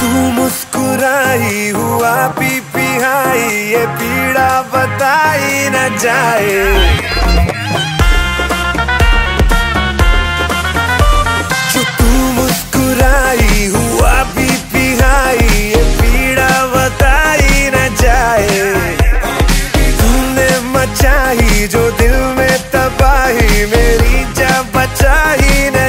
तू मुस्कुराई, हुआ पी पिहाई ये पीड़ा बताई न जाए। जो दिल में तबाही, मेरी जब बचाई नहीं